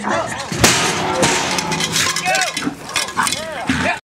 Stop.